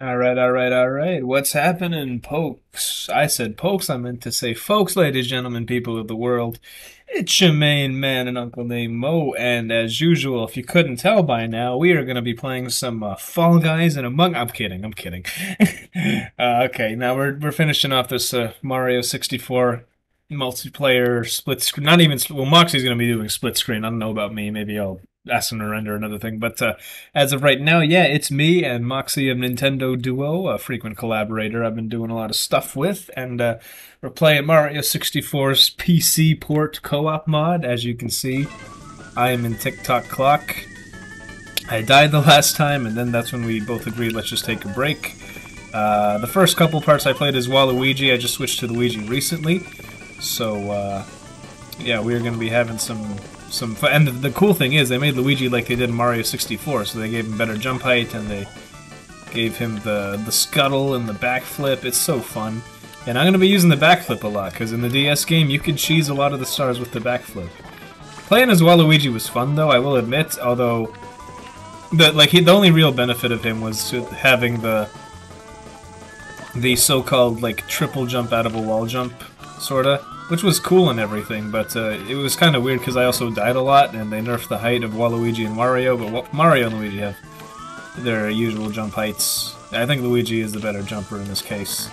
All right, all right, all right. What's happening, pokes? I said pokes, I meant to say folks, ladies, gentlemen, people of the world. It's your main man and uncle named Mo, and as usual, if you couldn't tell by now, we are going to be playing some uh, Fall Guys and Among. I'm kidding, I'm kidding. uh, okay, now we're we're finishing off this uh, Mario 64 multiplayer split screen. Not even well, Moxie's going to be doing split screen. I don't know about me. Maybe I'll Aston or render another thing. But uh, as of right now, yeah, it's me and Moxie of Nintendo Duo, a frequent collaborator I've been doing a lot of stuff with, and uh, we're playing Mario 64's PC port co-op mod. As you can see, I am in Tick Tock Clock. I died the last time, and then that's when we both agreed let's just take a break. Uh, the first couple parts I played is Waluigi. I just switched to Luigi recently, so uh, yeah, we're going to be having some some fun. And the, cool thing is, they made Luigi like they did Mario 64, so they gave him better jump height and they gave him the the scuttle and the backflip. It's so fun. And I'm going to be using the backflip a lot, because in the DS game, you could cheese a lot of the stars with the backflip. Playing as Waluigi was fun, though, I will admit, although... The, like, he, the only real benefit of him was having the... The so-called, like, triple jump out of a wall jump, sorta which was cool and everything, but uh, it was kind of weird because I also died a lot, and they nerfed the height of Waluigi and Mario, but Mario and Luigi have their usual jump heights. I think Luigi is the better jumper in this case.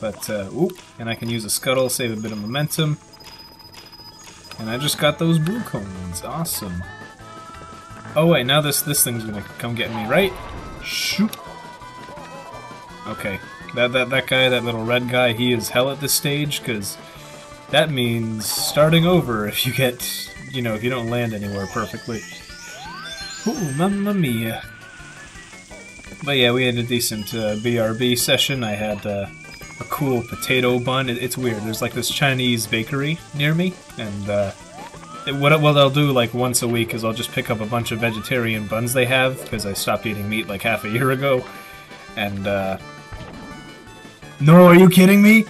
But, uh, oop, and I can use a scuttle, save a bit of momentum. And I just got those blue coins. Awesome. Oh wait, now this this thing's gonna come get me, right? Shoot. Okay, that, that, that guy, that little red guy, he is hell at this stage, because that means starting over if you get, you know, if you don't land anywhere perfectly. Ooh, mamma mia. But yeah, we had a decent uh, BRB session. I had uh, a cool potato bun. It, it's weird. There's like this Chinese bakery near me, and uh, it, what, what I'll do like once a week is I'll just pick up a bunch of vegetarian buns they have, because I stopped eating meat like half a year ago, and uh, no, are you kidding me?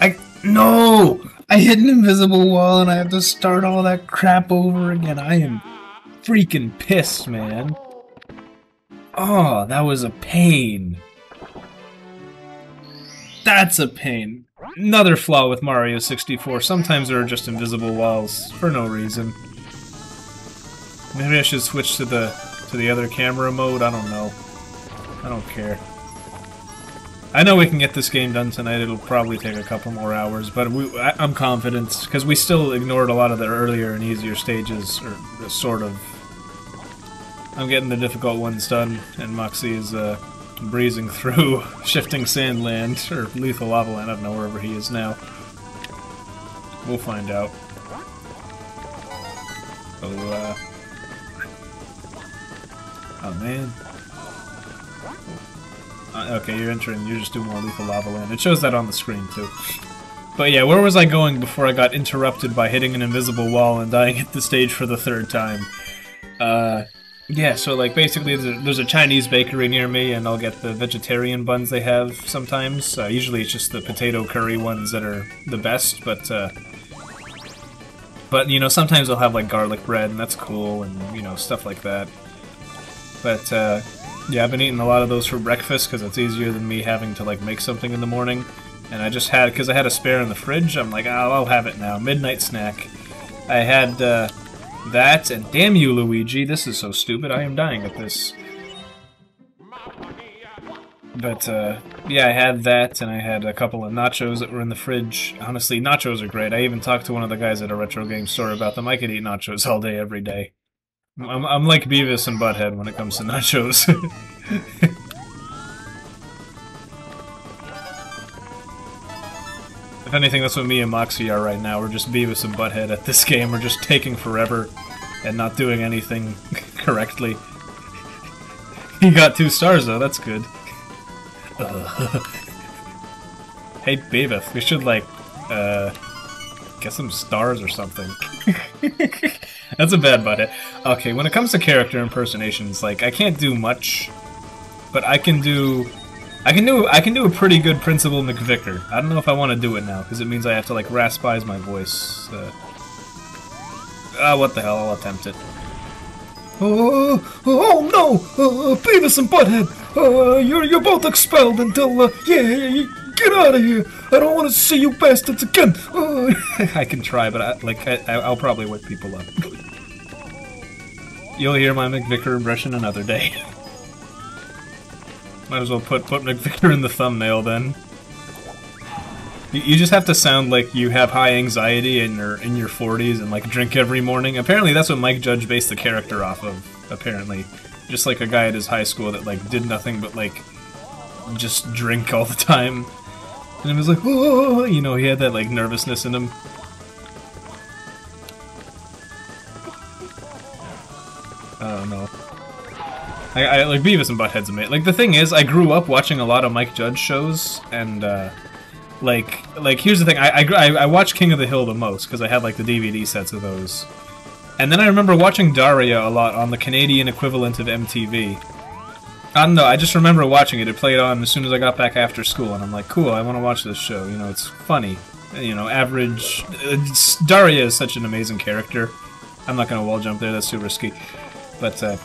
I no! I hit an invisible wall and I have to start all that crap over again. I am freaking pissed, man. Oh, that was a pain. That's a pain. Another flaw with Mario 64. Sometimes there are just invisible walls for no reason. Maybe I should switch to the to the other camera mode. I don't know. I don't care. I know we can get this game done tonight. It'll probably take a couple more hours, but we, I, am confident because we still ignored a lot of the earlier and easier stages, or sort of. I'm getting the difficult ones done, and Moxie is uh, breezing through Shifting Sandland, or Lethal Lava Land, I don't know wherever he is now. We'll find out. Oh, uh... Oh, man. Uh, okay, you're entering. You're just doing more Lethal Lava Land. It shows that on the screen, too. But yeah, where was I going before I got interrupted by hitting an invisible wall and dying at the stage for the third time? Uh, yeah, so like basically there's a, there's a Chinese bakery near me and I'll get the vegetarian buns they have sometimes. Uh, usually it's just the potato curry ones that are the best, but uh, but you know sometimes they'll have like garlic bread and that's cool and you know stuff like that. But uh, yeah, I've been eating a lot of those for breakfast because it's easier than me having to like make something in the morning. And I just had because I had a spare in the fridge. I'm like, oh, I'll have it now. Midnight snack. I had uh, that, and damn you, Luigi, this is so stupid. I am dying at this. But uh, yeah, I had that, and I had a couple of nachos that were in the fridge. Honestly, nachos are great. I even talked to one of the guys at a retro game store about them. I could eat nachos all day, every day. I'm, I'm like Beavis and Butthead when it comes to nachos. if anything, that's what me and Moxie are right now. We're just Beavis and Butthead at this game. We're just taking forever and not doing anything correctly. he got two stars, though. That's good. Uh. hey, Beavis, we should, like, uh, get some stars or something. That's a bad buddy. Okay, when it comes to character impersonations, like I can't do much, but I can do, I can do, I can do a pretty good Principal McVicker. I don't know if I want to do it now because it means I have to like raspize my voice. Uh, ah, what the hell? I'll attempt it. Oh, oh, no! Uh, Beavis and Butthead! uh, you're, you're both expelled until, uh, yeah, get out of here. I don't want to see you bastards again. Uh, I can try, but I, like, I, I'll probably wake people up. You'll hear my McVicker impression another day. Might as well put, put McVicker in the thumbnail then. You just have to sound like you have high anxiety and you're in your 40s and like drink every morning. Apparently, that's what Mike Judge based the character off of. Apparently, just like a guy at his high school that like did nothing but like just drink all the time, and it was like, oh, you know, he had that like nervousness in him. I don't know. I, like Beavis and Butthead's amazing. Like the thing is, I grew up watching a lot of Mike Judge shows, and uh, like like here's the thing I I, I watched King of the Hill the most because I had like the DVD sets of those, and then I remember watching Daria a lot on the Canadian equivalent of MTV. I don't know. I just remember watching it. It played on as soon as I got back after school, and I'm like, cool. I want to watch this show. You know, it's funny. You know, average. Daria is such an amazing character. I'm not gonna wall jump there. That's too risky. But uh,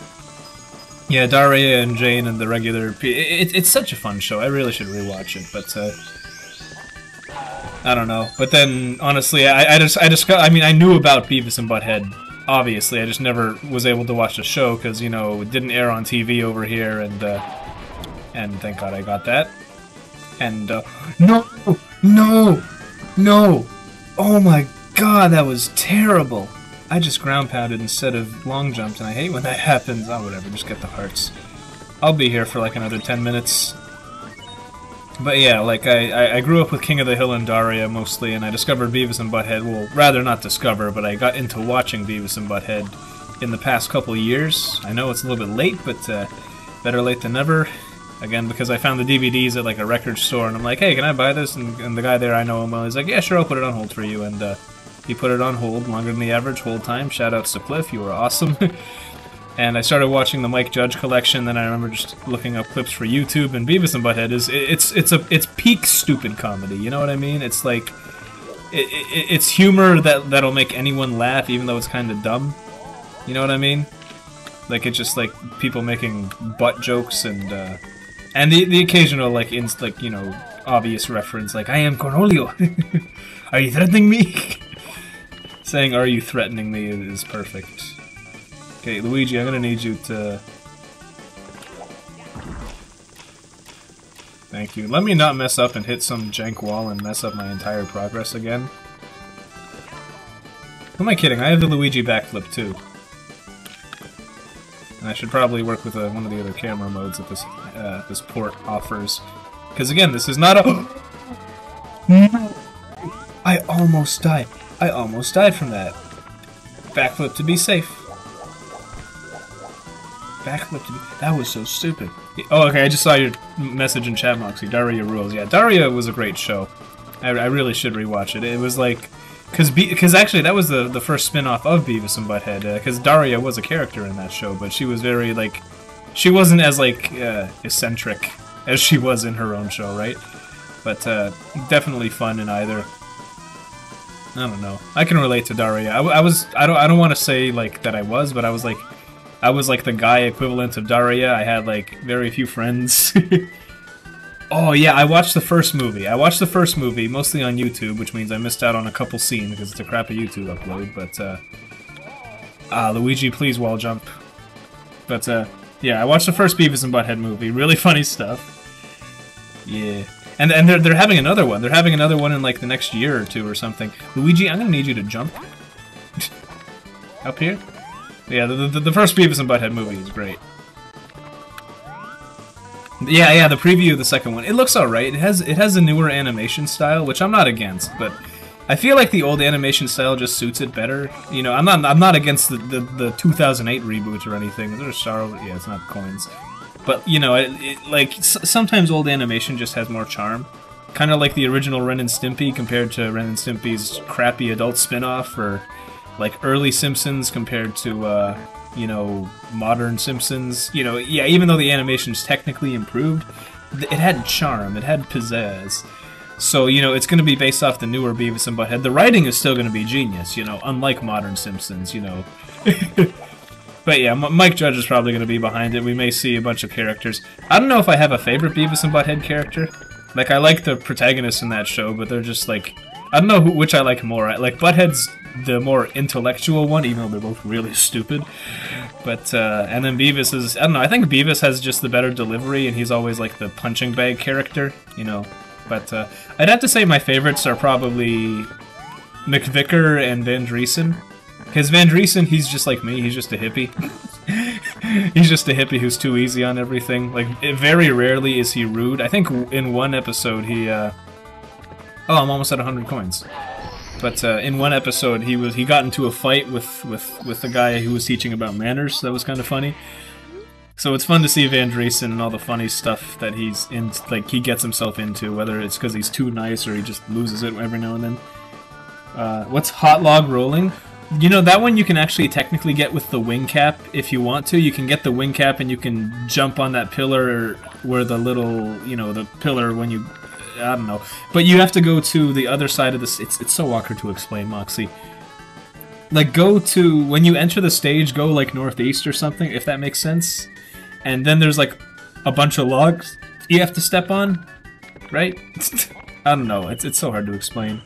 yeah, Daria and Jane and the regular. It, it, it's such a fun show. I really should rewatch it. But uh, I don't know. But then, honestly, I, I just, I just, I mean, I knew about Beavis and Butthead. Obviously, I just never was able to watch the show because you know it didn't air on TV over here, and uh, and thank God I got that. And uh, no, no, no! Oh my God, that was terrible. I just ground pounded instead of long jumped, and I hate when that happens. Oh, whatever, just get the hearts. I'll be here for like another 10 minutes. But yeah, like, I, I grew up with King of the Hill and Daria mostly, and I discovered Beavis and Butthead. Well, rather not discover, but I got into watching Beavis and Butthead in the past couple years. I know it's a little bit late, but uh, better late than never. Again, because I found the DVDs at like a record store, and I'm like, hey, can I buy this? And, and the guy there, I know him well, he's like, yeah, sure, I'll put it on hold for you. And uh, he put it on hold longer than the average hold time. Shout outs to Cliff, you were awesome. and I started watching the Mike Judge collection. Then I remember just looking up clips for YouTube. And Beavis and Butthead is it's it's a it's peak stupid comedy. You know what I mean? It's like it, it, it's humor that that'll make anyone laugh, even though it's kind of dumb. You know what I mean? Like it's just like people making butt jokes and uh, and the the occasional like in like you know obvious reference like I am Cornholio. Are you threatening me? Saying "Are you threatening me?" is perfect. Okay, Luigi, I'm gonna need you to... Thank you. Let me not mess up and hit some jank wall and mess up my entire progress again. Who am I kidding? I have the Luigi backflip too. And I should probably work with uh, one of the other camera modes that this uh, this port offers. Because again, this is not a... no! I almost died. I almost died from that. Backflip to be safe backflip to be... That was so stupid. Oh, okay, I just saw your message in chat, Moxie. Daria rules. Yeah, Daria was a great show. I, I really should rewatch it. It was like... Because because actually, that was the, the first spin-off of Beavis and Butthead. Because uh, Daria was a character in that show, but she was very, like... She wasn't as, like, uh, eccentric as she was in her own show, right? But uh, definitely fun in either. I don't know. I can relate to Daria. I, I was I don't I don't want to say like that I was, but I was like I was like the guy equivalent of Daria. I had like very few friends. oh yeah, I watched the first movie. I watched the first movie mostly on YouTube, which means I missed out on a couple scenes because it's a crappy YouTube upload. But uh, ah, Luigi, please wall jump. But uh, yeah, I watched the first Beavis and Butthead movie. Really funny stuff. Yeah. And, and they're, they're having another one. They're having another one in like the next year or two or something. Luigi, I'm gonna need you to jump. Up here? Yeah, the, the, the first Beavis and Butthead movie is great. Yeah, yeah, the preview of the second one. It looks alright. It has it has a newer animation style, which I'm not against, but I feel like the old animation style just suits it better. You know, I'm not I'm not against the, the, the 2008 reboot or anything. There's Star yeah, it's not coins. But, you know, it, it, like, sometimes old animation just has more charm. Kind of like the original Ren and Stimpy compared to Ren and Stimpy's crappy adult spin-off, or like early Simpsons compared to uh, you know modern Simpsons. You know, yeah, even though the animation's technically improved, it had charm, it had pizzazz. So you know, it's going to be based off the newer Beavis and Butthead. The writing is still going to be genius. You know, unlike modern Simpsons. You know. But yeah, M Mike Judge is probably going to be behind it. We may see a bunch of characters. I don't know if I have a favorite Beavis and Butthead character. Like, I like the protagonists in that show, but they're just like... I don't know who, which I like more. Like, Butthead's the more intellectual one, even though they're both really stupid. But, uh, and then Beavis is... I don't know, I think Beavis has just the better delivery, and he's always, like, the punching bag character, you know. But, uh, I'd have to say my favorites are probably McVicker and Van Driessen. Because Van Driessen, he's just like me, he's just a hippie. he's just a hippie who's too easy on everything. Like, very rarely is he rude. I think in one episode he, uh... Oh, I'm almost at 100 coins. But uh, in one episode, he was he got into a fight with with with the guy who was teaching about manners. That was kind of funny. So it's fun to see Van Driessen and all the funny stuff that he's in, like he gets himself into, whether it's because he's too nice or he just loses it every now and then. Uh, what's hot log rolling? You know, that one you can actually technically get with the wing cap if you want to. You can get the wing cap and you can jump on that pillar where the little, you know, the pillar when you. I don't know. But you have to go to the other side of this. It's, it's so awkward to explain, Moxie. Like, go to. When you enter the stage, go like northeast or something, if that makes sense. And then there's like a bunch of logs you have to step on, right? I don't know. It's, it's so hard to explain.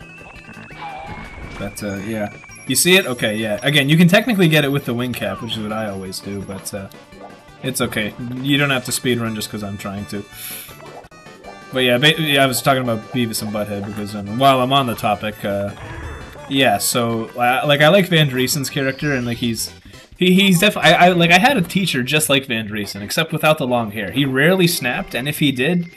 But, uh, yeah. You see it? Okay, yeah. Again, you can technically get it with the wing cap, which is what I always do, but uh, it's okay. You don't have to speedrun just because I'm trying to. But yeah, yeah, I was talking about Beavis and Butthead because um, while I'm on the topic, uh, yeah, so, uh, like, I like Van Driessen's character, and, like, he's... He, he's definitely... I, I, like, I had a teacher just like Van Driessen, except without the long hair. He rarely snapped, and if he did,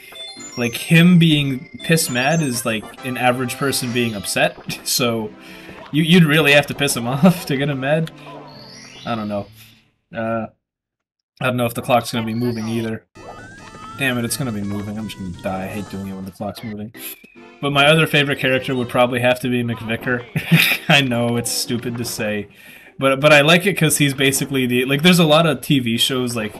like, him being pissed mad is, like, an average person being upset, so... You, you'd really have to piss him off to get him mad? I don't know. Uh, I don't know if the clock's gonna be moving either. Damn it, it's gonna be moving. I'm just gonna die. I hate doing it when the clock's moving. But my other favorite character would probably have to be McVicker. I know, it's stupid to say. But but I like it because he's basically the... Like, there's a lot of TV shows, like,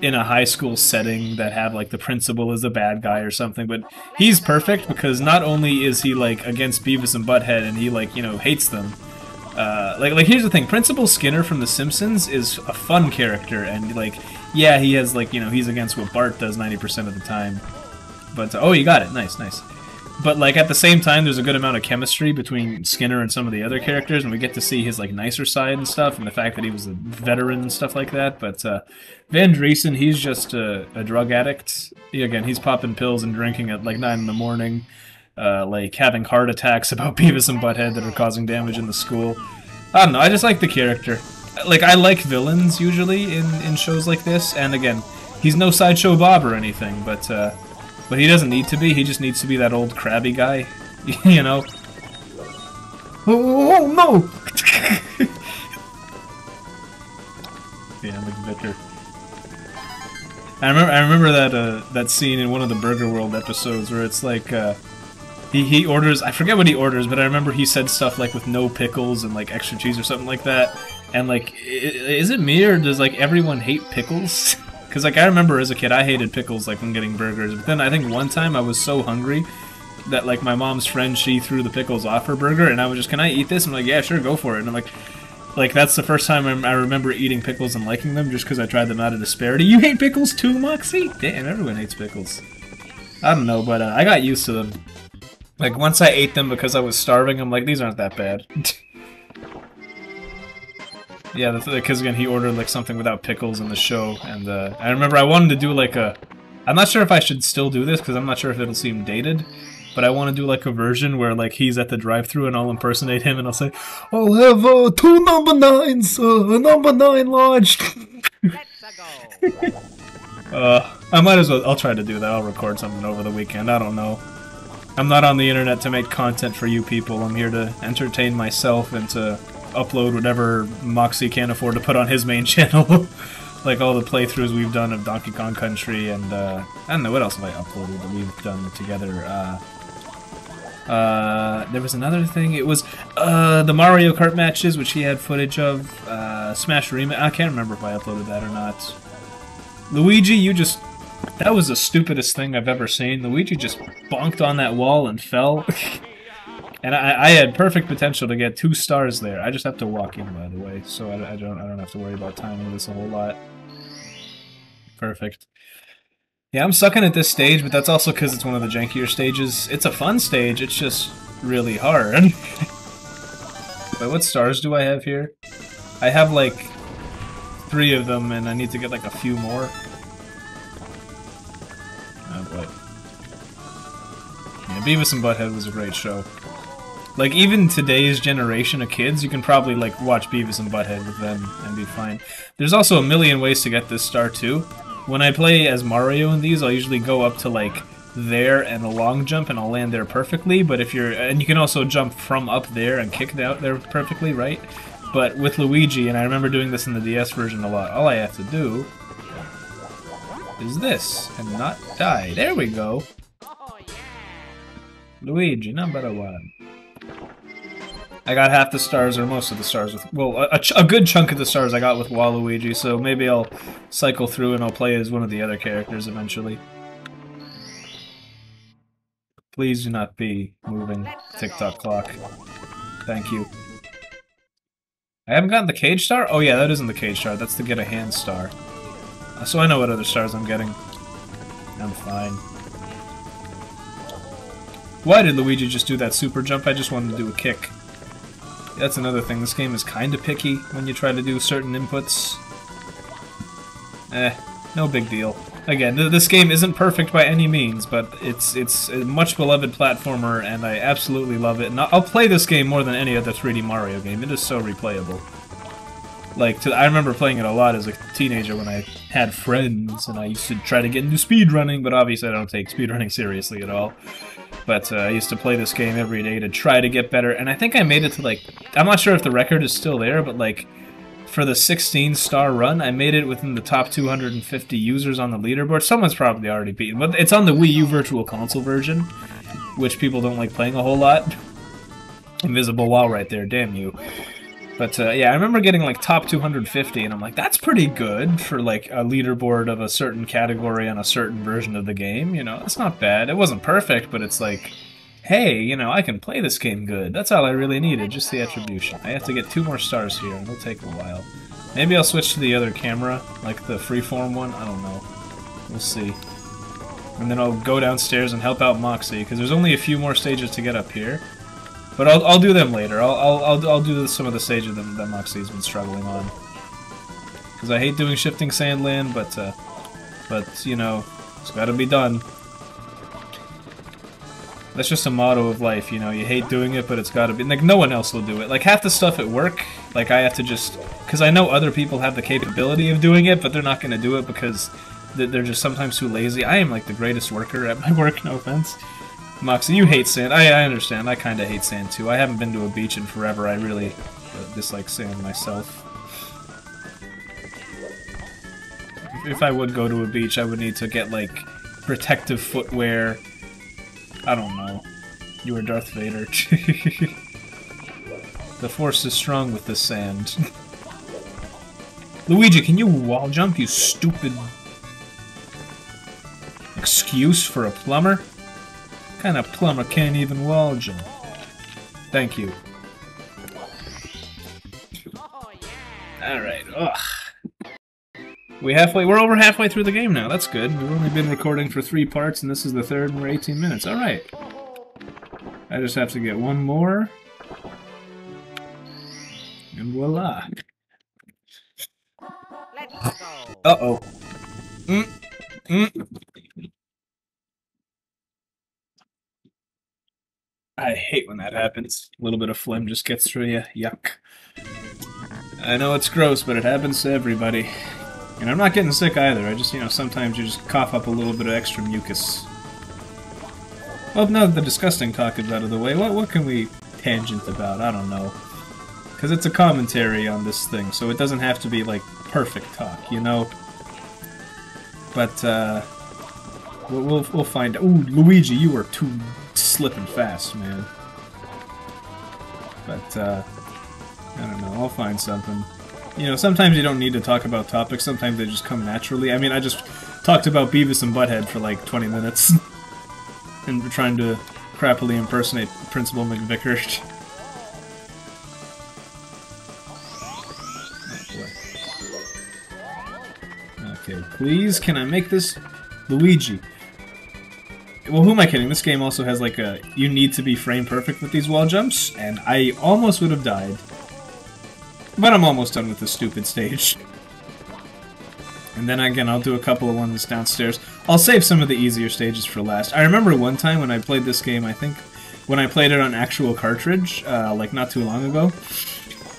in a high school setting that have like the principal is a bad guy or something, but he's perfect because not only is he like against Beavis and Butthead and he like you know hates them. Uh, like like here's the thing, Principal Skinner from The Simpsons is a fun character and like yeah he has like you know he's against what Bart does 90% of the time. But oh you got it, nice nice. But like at the same time there's a good amount of chemistry between skinner and some of the other characters and we get to see his like nicer side and stuff and the fact that he was a veteran and stuff like that. But uh, van driessen he's just a, a drug addict. He, again he's popping pills and drinking at like 9 in the morning uh, like having heart attacks about beavis and butthead that are causing damage in the school. I don't know i just like the character like i like villains usually in, in shows like this and again he's no sideshow bob or anything but uh, but he doesn't need to be, he just needs to be that old crabby guy. you know? Oh, oh, oh no! yeah, McVicker. I remember, I remember that uh, that scene in one of the Burger World episodes where it's like uh, he he orders I forget what he orders, but I remember he said stuff like with no pickles and like extra cheese or something like that. And like, is it me or does like everyone hate pickles? Because, like, I remember as a kid, I hated pickles, like, when getting burgers. But then I think one time I was so hungry that, like, my mom's friend, she threw the pickles off her burger, and I was just, can I eat this? I'm like, yeah, sure, go for it. And I'm like, like, that's the first time I remember eating pickles and liking them, just because I tried them out of disparity. You hate pickles too, Moxie? Damn, everyone hates pickles. I don't know, but uh, I got used to them. Like, once I ate them because I was starving, I'm like, these aren't that bad. Yeah, the, because again, he ordered like something without pickles in the show, and uh, I remember I wanted to do like a. I'm not sure if I should still do this because I'm not sure if it'll seem dated, but I want to do like a version where like he's at the drive-through and I'll impersonate him and I'll say, "I'll have uh, two number nines, uh, number nine large." uh, I might as well. I'll try to do that. I'll record something over the weekend. I don't know. I'm not on the internet to make content for you people. I'm here to entertain myself and to upload whatever Moxie can't afford to put on his main channel. like all the playthroughs we've done of Donkey Kong Country and uh, I don't know what else have I uploaded that we've done together. Uh, uh, there was another thing. It was uh, the Mario Kart matches, which he had footage of. Uh, Smash Remix. I can't remember if I uploaded that or not. Luigi, you just. That was the stupidest thing I've ever seen. Luigi just bonked on that wall and fell. And I, I had perfect potential to get two stars there. I just have to walk in, by the way, so I, I don't I don't have to worry about timing this a whole lot. Perfect. Yeah, I'm sucking at this stage, but that's also because it's one of the jankier stages. It's a fun stage, it's just really hard. but what stars do I have here? I have like three of them, and I need to get like a few more. Uh, oh boy. Yeah, Beavis and Butthead was a great show. Like, even today's generation of kids, you can probably, like, watch Beavis and Butthead with them and be fine. There's also a million ways to get this star, too. When I play as Mario in these, I'll usually go up to, like, there and a long jump, and I'll land there perfectly, but if you're... And you can also jump from up there and kick it out there perfectly, right? But with Luigi, and I remember doing this in the DS version a lot, all I have to do is this, and not die. There we go. Oh, Luigi, number one. I got half the stars, or most of the stars, with well, a, a, good chunk of the stars I got with Waluigi, so maybe I'll cycle through and I'll play as one of the other characters eventually. Please do not be moving Tick Tock clock. Thank you. I haven't gotten the cage star? Oh yeah, that isn't the cage star, that's to get a hand star. Uh, so I know what other stars I'm getting. I'm fine. Why did Luigi just do that super jump? I just wanted to do a kick. That's another thing. This game is kind of picky when you try to do certain inputs. Eh, no big deal. Again, th this game isn't perfect by any means, but it's it's a much beloved platformer, and I absolutely love it. And I'll play this game more than any other 3D Mario game. It is so replayable. Like, to, I remember playing it a lot as a teenager when I had friends, and I used to try to get into speedrunning, but obviously I don't take speedrunning seriously at all. But uh, I used to play this game every day to try to get better, and I think I made it to like I'm not sure if the record is still there, but like for the 16 star run, I made it within the top 250 users on the leaderboard. Someone's probably already beaten, but it's on the Wii U Virtual Console version, which people don't like playing a whole lot. Invisible wall right there, damn you. But uh, yeah, I remember getting like top 250, and I'm like, that's pretty good for like a leaderboard of a certain category on a certain version of the game. You know, that's not bad. It wasn't perfect, but it's like, hey, you know, I can play this game good. That's all I really needed, just the attribution. I have to get two more stars here, and it'll take a while. Maybe I'll switch to the other camera, like the freeform one. I don't know. We'll see. And then I'll go downstairs and help out Moxie, because there's only a few more stages to get up here. But I'll, I'll do them later. I'll, I'll, I'll, do some of the that, that Moxie's been struggling on. Because I hate doing Shifting Sandland, but, uh, but, you know, it's gotta be done. That's just a motto of life, you know, you hate doing it, but it's gotta be, like, no one else will do it. Like, half the stuff at work, like, I have to just, because I know other people have the capability of doing it, but they're not gonna do it because they're just sometimes too lazy. I am, like, the greatest worker at my work, no offense. Moxie, you hate sand. I, I understand. I kind of hate sand too. I haven't been to a beach in forever. I really uh, dislike sand myself. If I would go to a beach, I would need to get, like, protective footwear. I don't know. You are Darth Vader. the force is strong with the sand. Luigi, can you wall jump, you stupid... Excuse for a plumber? Kind of plumber can't even wall jump? Thank you. Alright, ugh. We halfway we're over halfway through the game now. That's good. We've only been recording for three parts and this is the third and we're 18 minutes. Alright. I just have to get one more. And voila. Uh-oh. Mm. Mm. I hate when that happens. A little bit of phlegm just gets through you. Yuck. I know it's gross, but it happens to everybody. And I'm not getting sick either. I just, you know, sometimes you just cough up a little bit of extra mucus. Well, now that the disgusting talk is out of the way, what, what can we tangent about? I don't know. Because it's a commentary on this thing, so it doesn't have to be, like, perfect talk, you know? But, uh... We'll, we'll, find... Ooh, Luigi, you are too slipping fast, man. But, uh, I don't know, I'll find something. You know, sometimes you don't need to talk about topics, sometimes they just come naturally. I mean, I just talked about Beavis and Butthead for like 20 minutes. and we're trying to crappily impersonate Principal McVickard. Oh, okay, please, can I make this Luigi? Well, who am I kidding? This game also has like a... You need to be frame perfect with these wall jumps, and I almost would have died. But I'm almost done with this stupid stage. And then again, I'll do a couple of ones downstairs. I'll save some of the easier stages for last. I remember one time when I played this game, I think, when I played it on actual cartridge, uh, like not too long ago,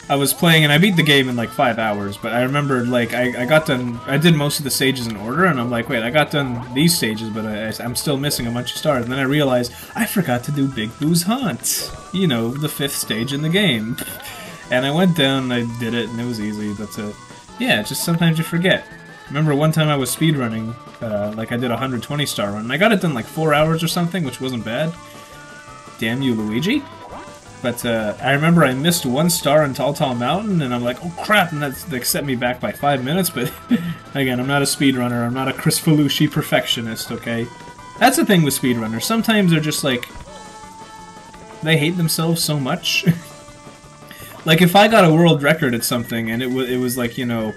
I was playing and I beat the game in like five hours, but I remember like I, I got done, I did most of the stages in order, and I'm like, wait, I got done these stages, but I, I'm still missing a bunch of stars. And then I realized I forgot to do Big Boo's Hunt, you know, the fifth stage in the game. And I went down, and I did it, and it was easy. That's it. Yeah, just sometimes you forget. Remember one time I was speedrunning, uh, like I did a 120 star run, and I got it done like 4 hours or something, which wasn't bad. Damn you, Luigi. But uh, I remember I missed one star in Tall Tall Mountain, and I'm like, oh crap, and that like, set me back by 5 minutes, but again, I'm not a speedrunner, I'm not a Chris Felucci perfectionist, okay? That's the thing with speedrunners, sometimes they're just like, they hate themselves so much. like if I got a world record at something, and it, it was like, you know,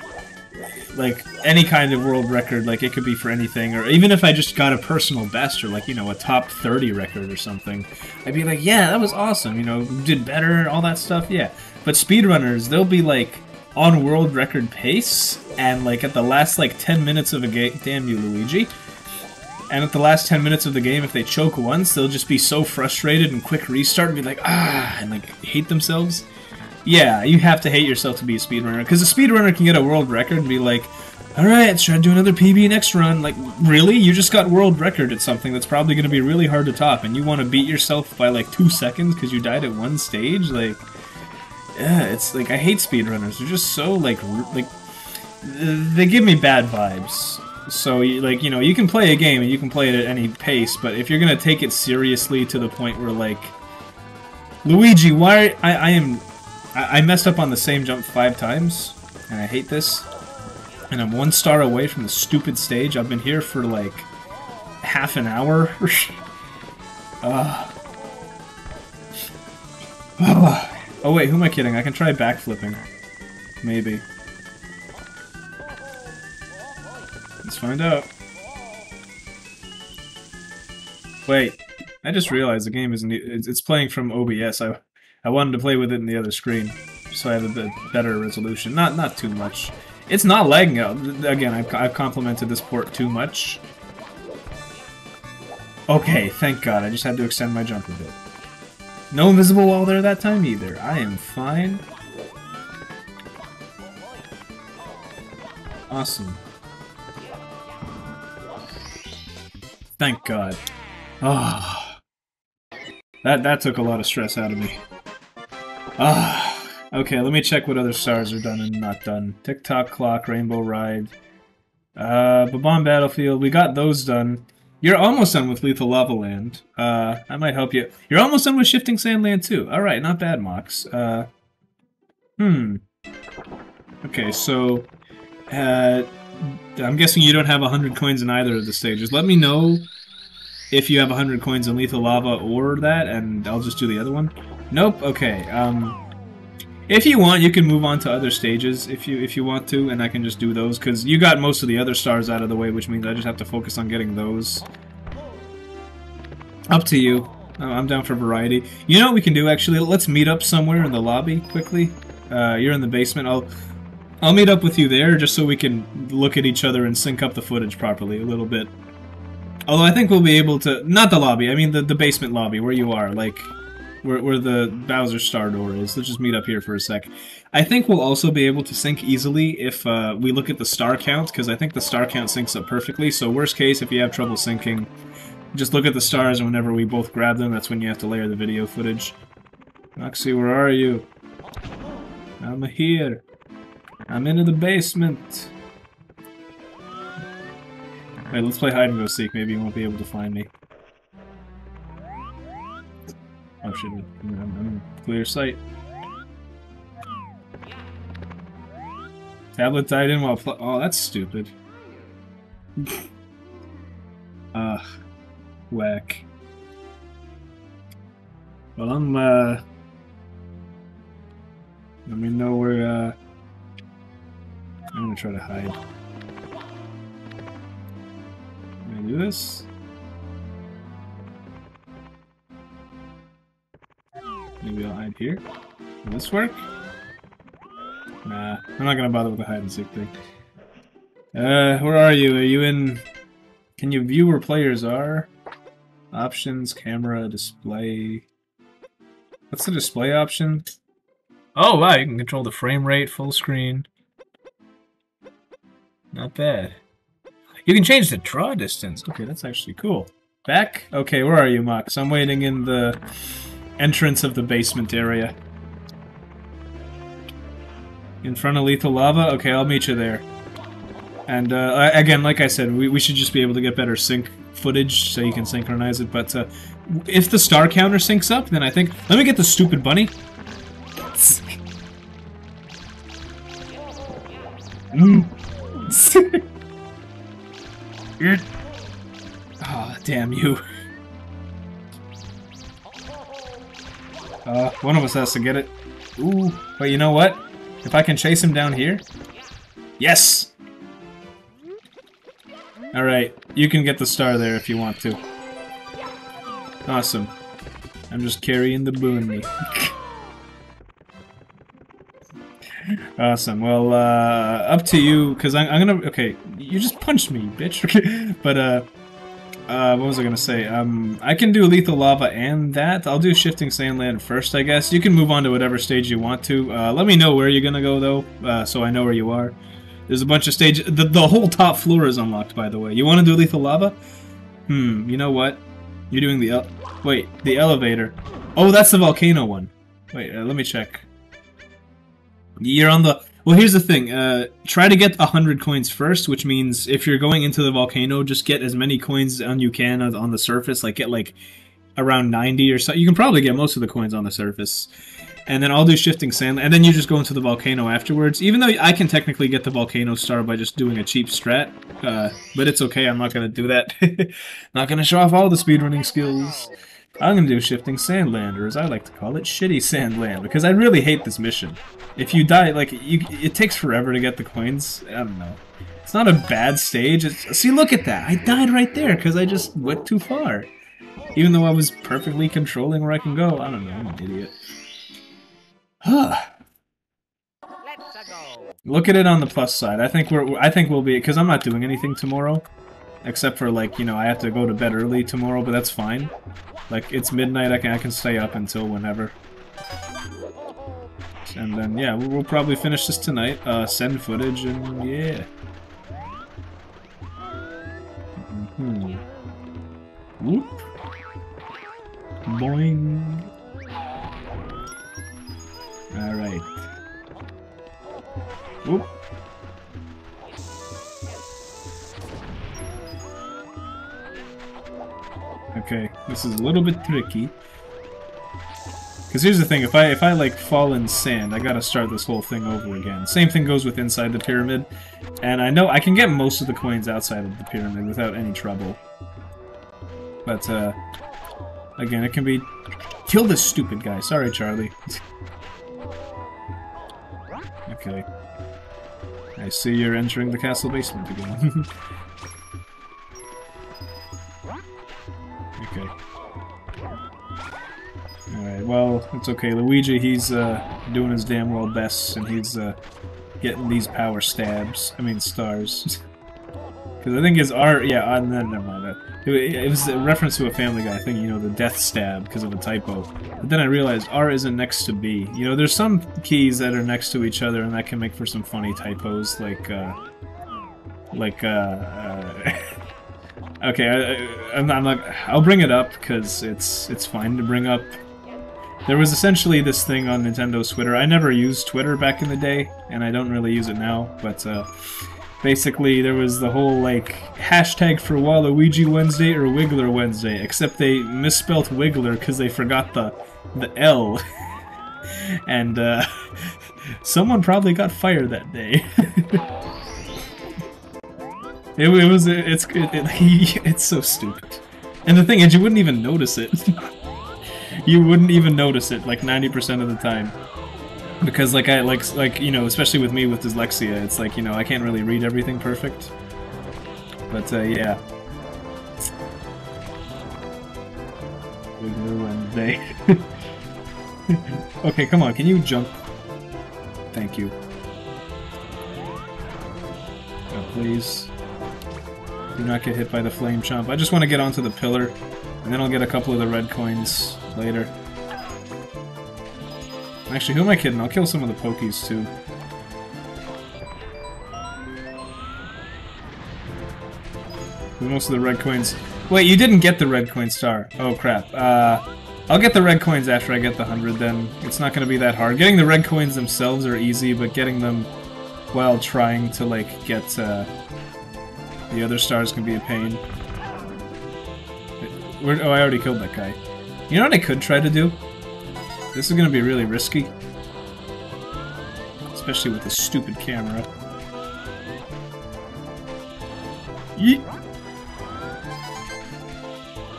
like any kind of world record like it could be for anything or even if i just got a personal best or like you know a top 30 record or something i'd be like yeah that was awesome you know did better all that stuff yeah. But speedrunners they'll be like on world record pace and like at the last like 10 minutes of a game damn you luigi. And at the last 10 minutes of the game if they choke once they'll just be so frustrated and quick restart and be like ah and like hate themselves yeah, you have to hate yourself to be a speedrunner. Because a speedrunner can get a world record and be like, alright, try to do another PB next run. Like, really? You just got world record at something that's probably going to be really hard to top, and you want to beat yourself by like two seconds because you died at one stage? Like, yeah, it's like, I hate speedrunners. They're just so, like, like, they give me bad vibes. So, like, you know, you can play a game and you can play it at any pace, but if you're going to take it seriously to the point where, like, Luigi, why I, I am I, I messed up on the same jump five times, and I hate this. And I'm one star away from the stupid stage. I've been here for like half an hour. uh. oh wait, who am I kidding? I can try backflipping. Maybe. Let's find out. Wait, I just realized the game isn't. It's playing from OBS. I I wanted to play with it in the other screen, so I have a bit better resolution. Not not too much. It's not lagging out. Again, I've, I've complimented this port too much. Okay, thank god. I just had to extend my jump a bit. No invisible wall there that time either. I am fine. Awesome. Thank god. Ah. Oh. That, that took a lot of stress out of me. Ah, okay, let me check what other stars are done and not done. Tick-Tock Clock, Rainbow Ride. Uh, Bob-omb Battlefield, we got those done. You're almost done with Lethal Lava Land. Uh, I might help you. You're almost done with Shifting Sand Land too. Alright, not bad, Mox. Uh, hmm. Okay, so, uh, I'm guessing you don't have 100 coins in either of the stages. Let me know if you have 100 coins in Lethal Lava or that, and I'll just do the other one. Nope. Okay. Um, if you want, you can move on to other stages if you if you want to, and I can just do those because you got most of the other stars out of the way, which means I just have to focus on getting those. Up to you. Uh, I'm down for variety. You know what we can do actually? Let's meet up somewhere in the lobby quickly. Uh, you're in the basement. I'll I'll meet up with you there just so we can look at each other and sync up the footage properly a little bit. Although I think we'll be able to not the lobby. I mean the the basement lobby where you are. Like where, where the Bowser Star Door is. Let's just meet up here for a sec. I think we'll also be able to sync easily if uh, we look at the star count, because I think the star count syncs up perfectly. So worst case, if you have trouble syncing, just look at the stars, and whenever we both grab them, that's when you have to layer the video footage. Moxie, where are you? I'm here. I'm into the basement. Wait, let's play hide and go seek. Maybe you won't be able to find me. Oh shit, I'm, clear sight. Tablet died in while Oh, that's stupid. Ugh. Whack. Well, I'm, uh... Let me know where, uh... I'm gonna try to hide. Do this? Maybe I'll hide here. Will this work? Nah, I'm not gonna bother with the hide and seek thing. Uh, where are you? Are you in... Can you view where players are? Options, camera, display... What's the display option? Oh wow, you can control the frame rate, full screen. Not bad. You can change the draw distance. Okay, that's actually cool. Back? Okay, where are you, Mox? I'm waiting in the entrance of the basement area. In front of Lethal Lava? Okay, I'll meet you there. And, uh, again, like I said, we, we should just be able to get better sync footage so you can synchronize it, but, uh, if the star counter syncs up, then I think... Let me get the stupid bunny. Mm. Ah, oh, damn you. Uh, one of us has to get it. Ooh, but you know what? If I can chase him down here... Yes! Alright, you can get the star there if you want to. Awesome. I'm just carrying the boony. awesome. Well, uh, up to you, because I'm, I'm, gonna... Okay, you just punched me, bitch. Okay, but, uh... Uh, what was I gonna say? Um, I can do Lethal Lava and that. I'll do Shifting Sandland first, I guess. You can move on to whatever stage you want to. Uh, let me know where you're gonna go, though, uh, so I know where you are. There's a bunch of stages. The, the whole top floor is unlocked, by the way. You want to do Lethal Lava? Hmm, you know what? You're doing the... Wait, the elevator. Oh, that's the volcano one. Wait, uh, let me check. You're on the... Well, here's the thing. Uh, try to get 100 coins first, which means if you're going into the volcano, just get as many coins on you can on the surface. Like, get, like, around 90 or so. You can probably get most of the coins on the surface. And then I'll do Shifting Sand, and then you just go into the volcano afterwards. Even though I can technically get the volcano star by just doing a cheap strat. Uh, but it's okay, I'm not going to do that. not going to show off all the speedrunning skills. I'm gonna do Shifting Sandland, or as I like to call it, Shitty Sandland, because I really hate this mission. If you die, like, you, it takes forever to get the coins. I don't know. It's not a bad stage. It's, see, look at that. I died right there because I just went too far. Even though I was perfectly controlling where I can go. I don't know. I'm an idiot. Huh. Look at it on the plus side. I think we're. I think we'll be because I'm not doing anything tomorrow, except for like you know I have to go to bed early tomorrow, but that's fine. Like it's midnight. I can I can stay up until whenever. And then, yeah, we'll, we'll probably finish this tonight, uh, send footage, and yeah. Mm hmm Whoop. Boing. This is a little bit tricky. Because here's the thing, if I if I like fall in sand, I gotta start this whole thing over again. Same thing goes with inside the pyramid. And I know I can get most of the coins outside of the pyramid without any trouble. But uh again it can be Kill this stupid guy. Sorry, Charlie. okay. I see you're entering the castle basement again. it's okay. Luigi, he's uh, doing his damn well best, and he's uh, getting these power stabs. I mean, stars. Because I think his art, yeah, uh, never mind. It, it was a reference to a Family Guy thing, you know, the death stab because of a typo. But then I realized R isn't next to B. You know, there's some keys that are next to each other, and that can make for some funny typos, like, uh, like, uh, uh okay, I, am not, I'll bring it up because it's it's fine to bring up there was essentially this thing on Nintendo's Twitter. I never used Twitter back in the day, and I don't really use it now, but uh, basically there was the whole like hashtag for Waluigi Wednesday or Wiggler Wednesday, except they misspelt Wiggler because they forgot the the L, and uh, someone probably got fired that day. it, it, was it's it, it, it's so stupid, and the thing is you wouldn't even notice it. You wouldn't even notice it like 90% of the time. Because like I like like you know, especially with me with dyslexia, it's like, you know, I can't really read everything perfect. But uh, yeah. Okay, come on, can you jump? Thank you. Oh, please. Do not get hit by the flame chomp. I just want to get onto the pillar, and then I'll get a couple of the red coins later. Actually, who am I kidding? I'll kill some of the pokies, too. Most of the red coins... Wait, you didn't get the red coin star. Oh, crap. Uh, I'll get the red coins after I get the 100, then. It's not going to be that hard. Getting the red coins themselves are easy, but getting them while trying to, like, get... Uh, the other stars can be a pain. Where, oh, I already killed that guy. You know what I could try to do? This is to be really risky. Especially with this stupid camera. Yeet!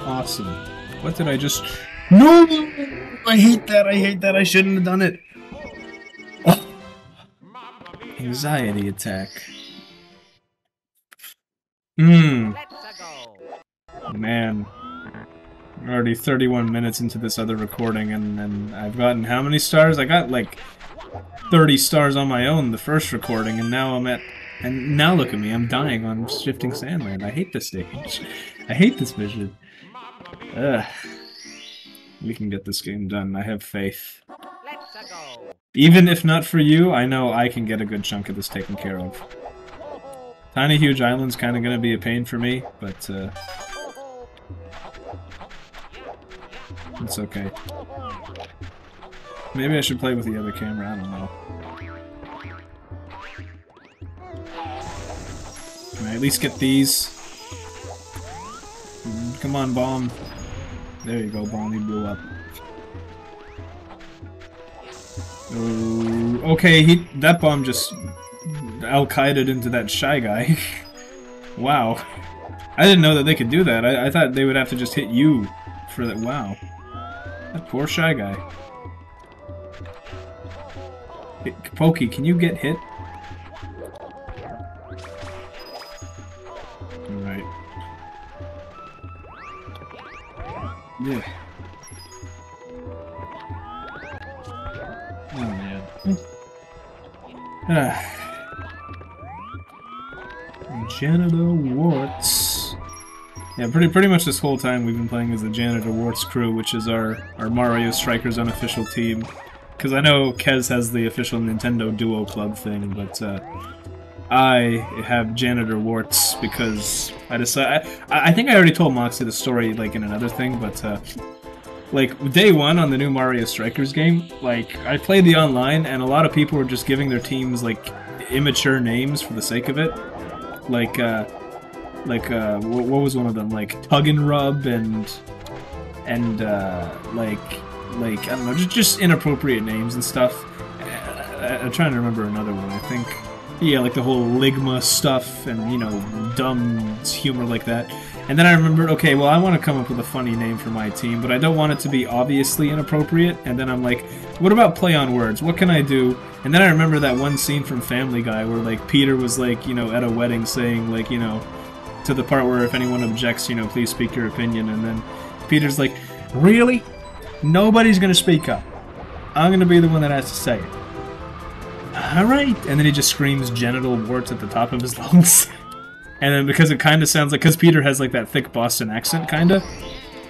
Awesome. What did I just... No! I hate that, I hate that, I shouldn't have done it. Oh. Anxiety attack. Hmm. Man. Already 31 minutes into this other recording, and, and I've gotten how many stars? I got like 30 stars on my own the first recording, and now I'm at... And now look at me, I'm dying on Shifting Sandland. I hate this stage. I hate this mission. Ugh. We can get this game done. I have faith. Even if not for you, I know I can get a good chunk of this taken care of. Tiny Huge Island's kind of going to be a pain for me, but uh, it's okay. Maybe I should play with the other camera, I don't know. Can I at least get these? Mm, come on, bomb. There you go, bomb, he blew up. Oh, okay, he that bomb just Al Qaeda into that shy guy. wow. I didn't know that they could do that. I, I thought they would have to just hit you for that. Wow. That poor shy guy. Hey, Pokey, can you get hit? Alright. Yeah. Oh man. Ah. Warts. Yeah, pretty pretty much this whole time we've been playing as the Janitor Warts crew, which is our, our Mario Strikers unofficial team. Because I know Kez has the official Nintendo Duo Club thing, but uh, I have Janitor Warts because I decided... I, I think I already told Moxy the story like in another thing, but... Uh, like, day one on the new Mario Strikers game, like, I played the online, and a lot of people were just giving their teams, like, immature names for the sake of it like uh, like uh, what, was one of them? Like Tug and Rub and and uh, like like I don't know, just just inappropriate names and stuff. I, I'm trying to remember another one. I think yeah, like the whole Ligma stuff and you know dumb humor like that. And then I remembered, okay, well, I want to come up with a funny name for my team, but I don't want it to be obviously inappropriate. And then I'm like, what about play on words? What can I do? And then I remember that one scene from Family Guy where, like, Peter was, like, you know, at a wedding saying, like, you know, to the part where if anyone objects, you know, please speak your opinion. And then Peter's like, really? Nobody's going to speak up. I'm going to be the one that has to say it. Alright. And then he just screams genital warts at the top of his lungs. And then because it kind of sounds like, because Peter has like that thick Boston accent, kind of,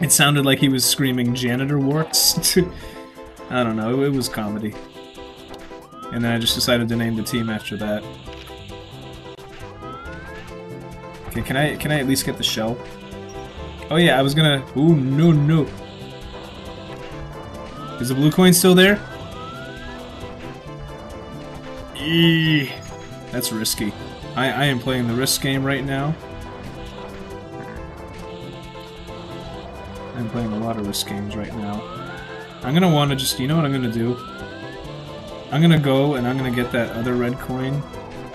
it sounded like he was screaming janitor warts. I don't know, it was comedy. And then I just decided to name the team after that. Okay, can I can I at least get the shell? Oh yeah, I was gonna. Ooh no no. Is the blue coin still there? Eee, that's risky. I, I am playing the risk game right now. I'm playing a lot of risk games right now. I'm gonna want to just, you know what I'm gonna do? I'm gonna go and I'm gonna get that other red coin.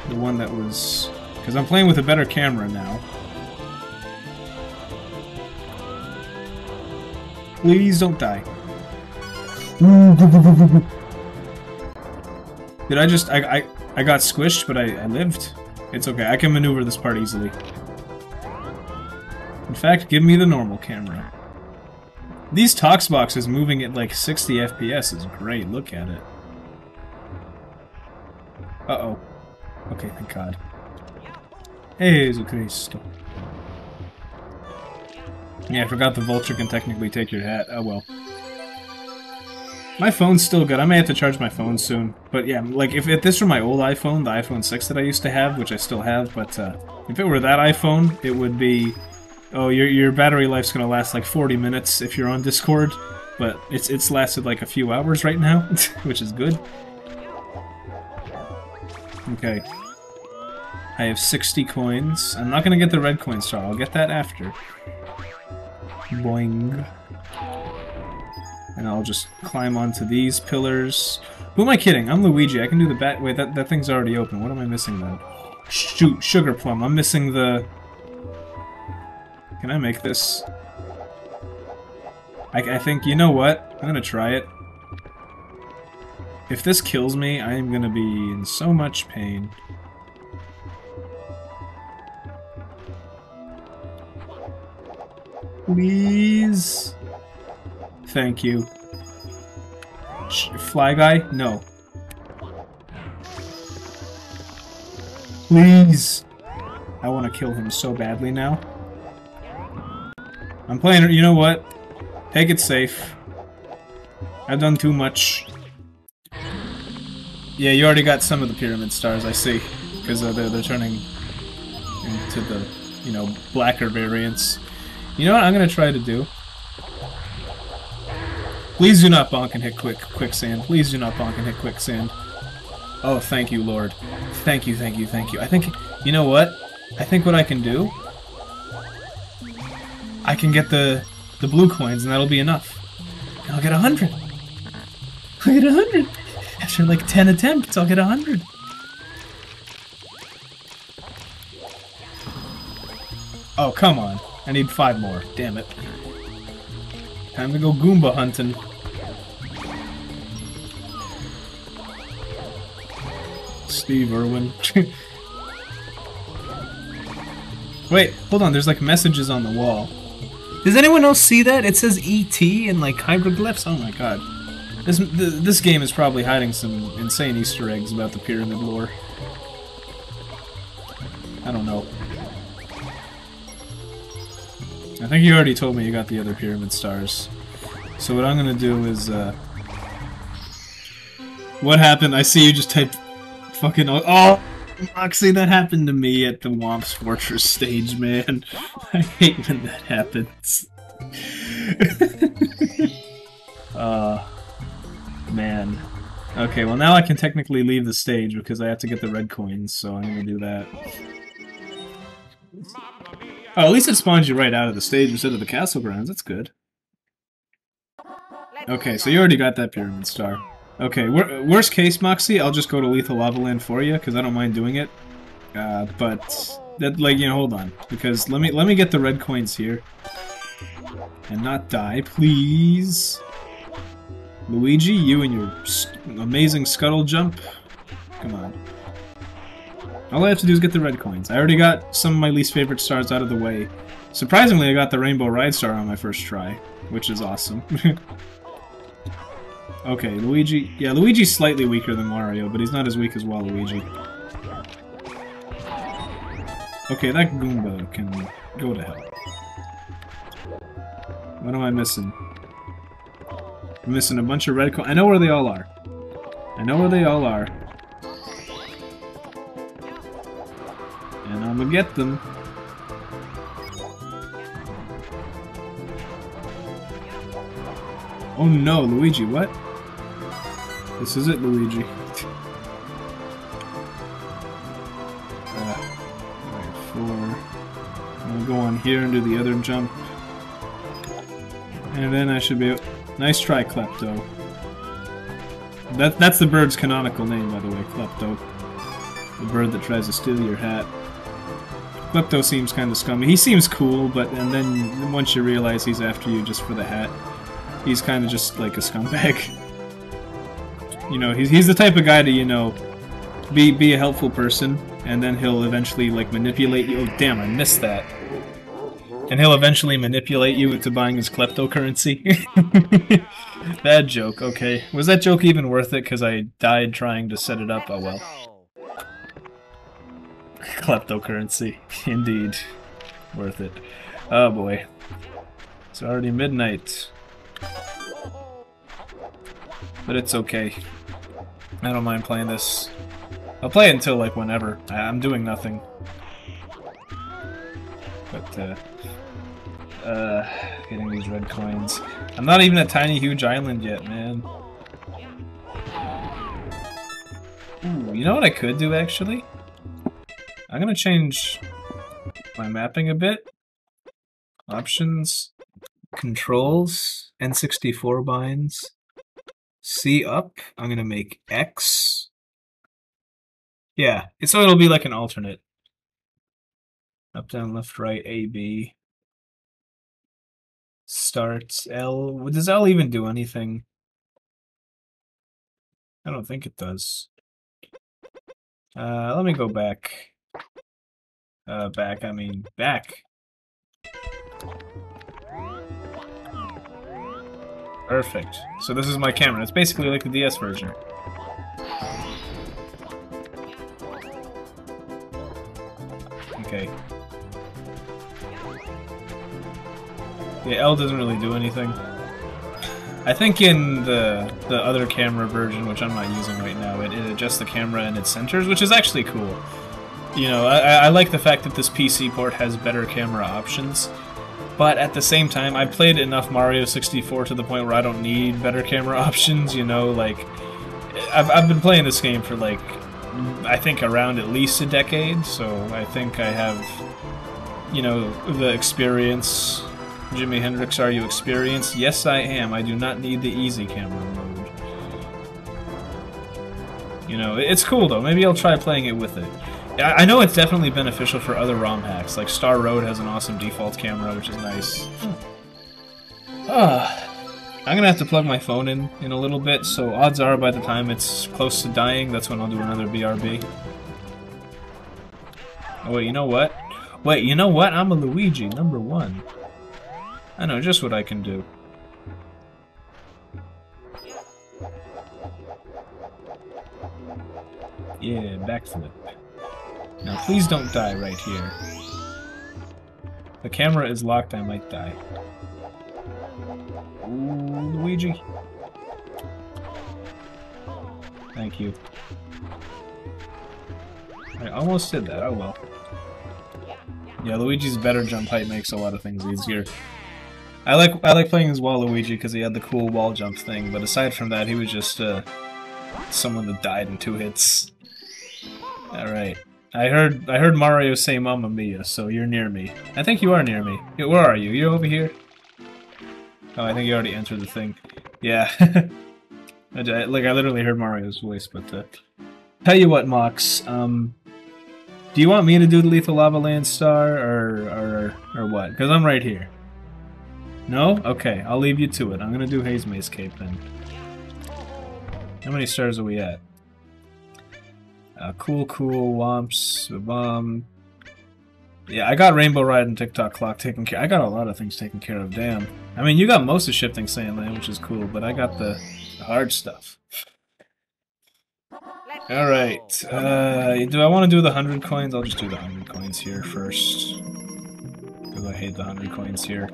The one that was... Because I'm playing with a better camera now. Please don't die. Did I just... I, I, I got squished, but I, I lived. It's okay. I can maneuver this part easily. In fact, give me the normal camera. These Tox boxes moving at like 60 FPS is great. Look at it. Uh-oh. Okay, thank God. Hey, Cristo. Yeah, I forgot the vulture can technically take your hat. Oh well. My phone's still good. I may have to charge my phone soon. But yeah, like, if, if this were my old iPhone, the iPhone 6 that I used to have, which I still have, but uh, if it were that iPhone, it would be... Oh, your, your battery life's gonna last like 40 minutes if you're on Discord, but it's, it's lasted like a few hours right now, which is good. Okay. I have 60 coins. I'm not gonna get the red coin star, I'll get that after. Boing. And I'll just climb onto these pillars. Who am I kidding? I'm Luigi. I can do the bat- wait, that, that thing's already open. What am I missing then? Shoot, Sugar Plum. I'm missing the... Can I make this? I, I think, you know what? I'm gonna try it. If this kills me, I am gonna be in so much pain. Please? Thank you. Fly guy? No. Please! I want to kill him so badly now. I'm playing, you know what? Take it safe. I've done too much. Yeah, you already got some of the pyramid stars, I see. Because uh, they're, they're turning into the, you know, blacker variants. You know what I'm gonna try to do? Please do not bonk and hit quick quicksand. Please do not bonk and hit quicksand. Oh, thank you, Lord. Thank you, thank you, thank you. I think, you know what? I think what I can do... I can get the the blue coins, and that'll be enough. And I'll get a hundred. I'll get a hundred. After like ten attempts, I'll get a hundred. Oh, come on. I need five more. Damn it. Time to go Goomba hunting. Steve Irwin. Wait, hold on, there's like messages on the wall. Does anyone else see that? It says ET and like hieroglyphs. Oh my god. This, th this game is probably hiding some insane Easter eggs about the pyramid lore. I don't know. I think you already told me you got the other pyramid stars. So what I'm gonna do is, uh... What happened? I see you just typed fucking... Oh! Moxy, that happened to me at the Whomp's Fortress stage, man. I hate when that happens. uh... Man. Okay, well now I can technically leave the stage because I have to get the red coins, so I'm gonna do that. Oh, at least it spawns you right out of the stage instead of the castle grounds. That's good. Okay, so you already got that pyramid star. Okay, wor worst case, Moxy, I'll just go to Lethal Lava Land for you, because I don't mind doing it. Uh, but, that, like, you know, hold on. Because let me, let me get the red coins here. And not die, please. Luigi, you and your amazing scuttle jump. Come on. All I have to do is get the red coins. I already got some of my least favorite stars out of the way. Surprisingly, I got the Rainbow Ride Star on my first try, which is awesome. okay, Luigi... Yeah, Luigi's slightly weaker than Mario, but he's not as weak as Waluigi. Okay, that Goomba can go to hell. What am I missing? I'm missing a bunch of red coins. I know where they all are. I know where they all are. I'm gonna get them. Oh no, Luigi, what? This is it, Luigi. uh, four. I'm gonna go on here and do the other jump. And then I should be. Nice try, Klepto. That, that's the bird's canonical name, by the way, Klepto. The bird that tries to steal your hat. Klepto seems kind of scummy. He seems cool, but and then once you realize he's after you just for the hat, he's kind of just like a scumbag. You know, he's he's the type of guy to you know be be a helpful person, and then he'll eventually like manipulate you. Oh damn, I missed that. And he'll eventually manipulate you into buying his kleptocurrency. Bad joke. Okay, was that joke even worth it? Because I died trying to set it up. Oh well. Kleptocurrency, indeed, worth it. Oh boy, it's already midnight. But it's okay. I don't mind playing this. I'll play until, like, whenever. I'm doing nothing. But, uh... Uh... Getting these red coins. I'm not even a tiny, huge island yet, man. Ooh, you know what I could do, actually? I'm gonna change my mapping a bit. Options, controls, N64 binds. C up, I'm gonna make X. Yeah, so it'll be like an alternate. Up, down, left, right, A, B. Start, L. Does L even do anything? I don't think it does. Uh, let me go back. Uh, back, I mean, back. Perfect. So this is my camera. It's basically like the DS version. Okay. Yeah, L doesn't really do anything. I think in the the other camera version, which I'm not using right now, it, it adjusts the camera and its centers, which is actually cool. You know, I, I like the fact that this PC port has better camera options. But at the same time, I played enough Mario 64 to the point where I don't need better camera options, you know, like... I've, I've been playing this game for, like, I think around at least a decade, so I think I have, you know, the experience. Jimi Hendrix, are you experienced? Yes, I am. I do not need the easy camera mode. You know, it's cool, though. Maybe I'll try playing it with it. I know it's definitely beneficial for other ROM hacks. Like Star Road has an awesome default camera, which is nice. Ah, I'm gonna have to plug my phone in in a little bit, so odds are by the time it's close to dying, that's when I'll do another BRB. Oh wait, you know what? Wait, you know what? I'm a Luigi, number one. I know just what I can do. Yeah, backflip. Now please don't die right here. The camera is locked, I might die. Ooh, Luigi. Thank you. I almost did that, oh well. Yeah, Luigi's better jump height makes a lot of things easier. I like I like playing as Waluigi because he had the cool wall jump thing, but aside from that, he was just uh, someone that died in two hits. Alright. I heard I heard Mario say Mamma Mia, so you're near me. I think you are near me. Where are you? You're over here? Oh, I think you already entered the thing. Yeah. I, like, I literally heard Mario's voice, but... Uh, tell you what, Mox, um... Do you want me to do the Lethal Lava Land star, or, or, or what? Because I'm right here. No? Okay, I'll leave you to it. I'm gonna do Haze Maze Cave then. How many stars are we at? Uh, cool, cool, Whomp's, Bomb. Yeah, I got Rainbow Ride and Tick Tock Clock taken care I got a lot of things taken care of, damn. I mean, you got most of Shifting Sandland, which is cool, but I got the, the hard stuff. Alright, uh, do I want to do the 100 coins? I'll just do the 100 coins here first. Because I hate the 100 coins here.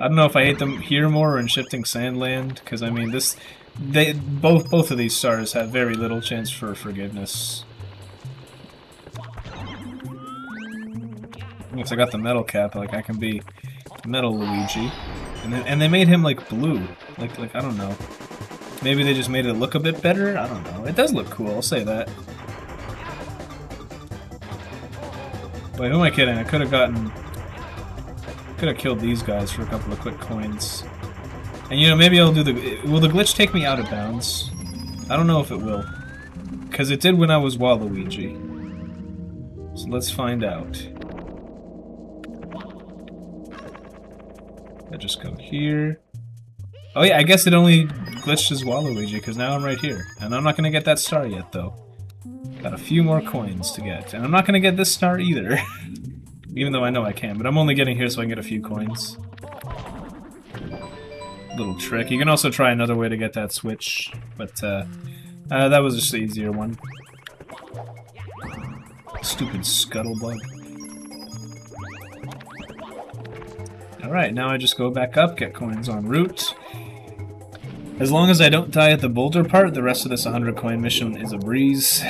I don't know if I hate them here more or in Shifting Sandland, because I mean, this they both both of these stars have very little chance for forgiveness. Once I got the metal cap, like I can be metal Luigi, and then, and they made him like blue, like like I don't know. Maybe they just made it look a bit better. I don't know. It does look cool. I'll say that. Wait, who am I kidding? I could have gotten, could have killed these guys for a couple of quick coins. And you know, maybe I'll do the... Will the glitch take me out of bounds? I don't know if it will. Because it did when I was Waluigi. So let's find out. I just go here. Oh yeah, I guess it only glitched as Waluigi, because now I'm right here. And I'm not going to get that star yet, though. Got a few more coins to get. And I'm not going to get this star either. Even though I know I can, but I'm only getting here so I can get a few coins. Little trick. You can also try another way to get that switch, but uh, uh, that was just the easier one. Stupid scuttlebug. Alright, now I just go back up, get coins en route. As long as I don't die at the boulder part, the rest of this 100 coin mission is a breeze.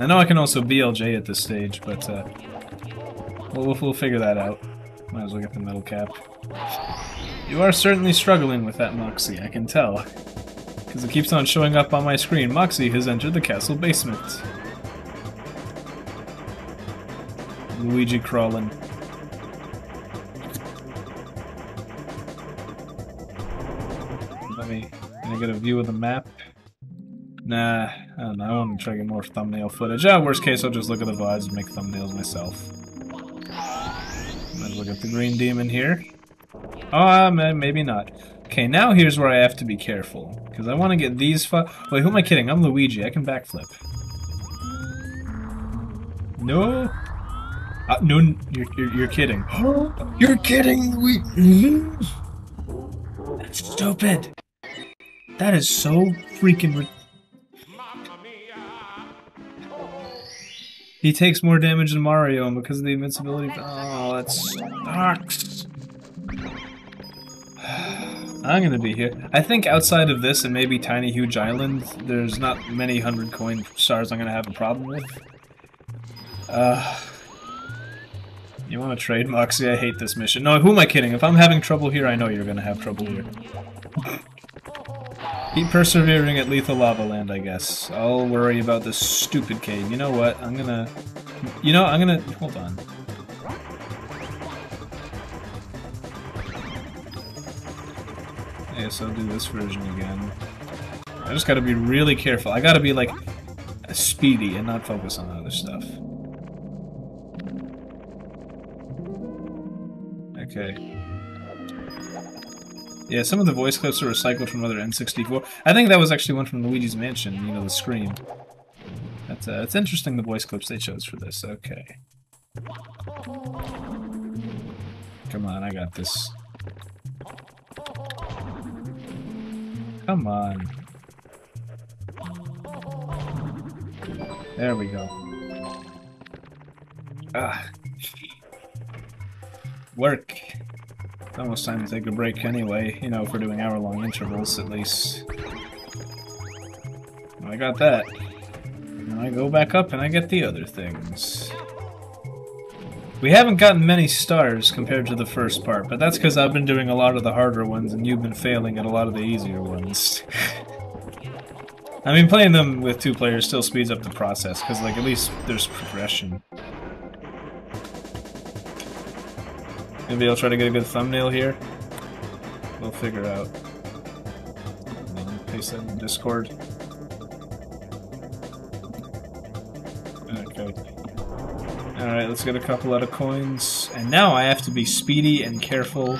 I know I can also BLJ at this stage, but uh, we'll, we'll figure that out. Might as well get the metal cap. You are certainly struggling with that Moxy, I can tell. Because it keeps on showing up on my screen. Moxy has entered the castle basement. Luigi crawling. Let me, get a view of the map. Nah, I don't know. I want to try to get more thumbnail footage. Ah, worst case, I'll just look at the VODs and make thumbnails myself. Look at the green demon here. Oh, uh, maybe not. Okay, now here's where I have to be careful. Because I want to get these fu- Wait, who am I kidding? I'm Luigi. I can backflip. No! Uh, no, you're, you're, you're kidding. you're kidding, Luigi! That's stupid! That is so freaking He takes more damage than Mario, and because of the invincibility... Oh, that sucks. I'm gonna be here. I think outside of this and maybe Tiny Huge Island, there's not many hundred coin stars I'm gonna have a problem with. Uh, you want to trade, Moxy? I hate this mission. No, who am I kidding? If I'm having trouble here, I know you're gonna have trouble here. Keep persevering at Lethal Lava Land, I guess. I'll worry about this stupid cave. You know what? I'm gonna... You know, I'm gonna... Hold on. Yes, I'll do this version again. I just gotta be really careful. I gotta be, like, speedy and not focus on other stuff. Okay. Yeah, some of the voice clips are recycled from other N64. I think that was actually one from Luigi's Mansion, you know, the scream. That's, uh, it's interesting the voice clips they chose for this. Okay. Come on, I got this. Come on. There we go. Ah. Work almost time to take a break anyway, you know, if we're doing hour-long intervals, at least. I got that. And I go back up and I get the other things. We haven't gotten many stars compared to the first part, but that's because I've been doing a lot of the harder ones and you've been failing at a lot of the easier ones. I mean, playing them with two players still speeds up the process, because, like, at least there's progression. Maybe I'll try to get a good thumbnail here. We'll figure out. Paste that in Discord. Okay. Alright, let's get a couple out of coins. And now I have to be speedy and careful.